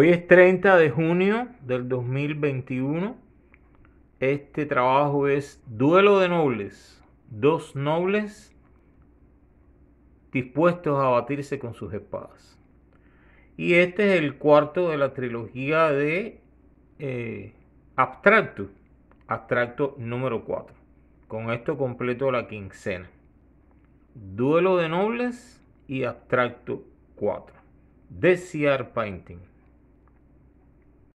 Hoy es 30 de junio del 2021. Este trabajo es Duelo de Nobles. Dos nobles dispuestos a batirse con sus espadas. Y este es el cuarto de la trilogía de eh, Abstracto. Abstracto número 4. Con esto completo la quincena. Duelo de Nobles y Abstracto 4. De Painting.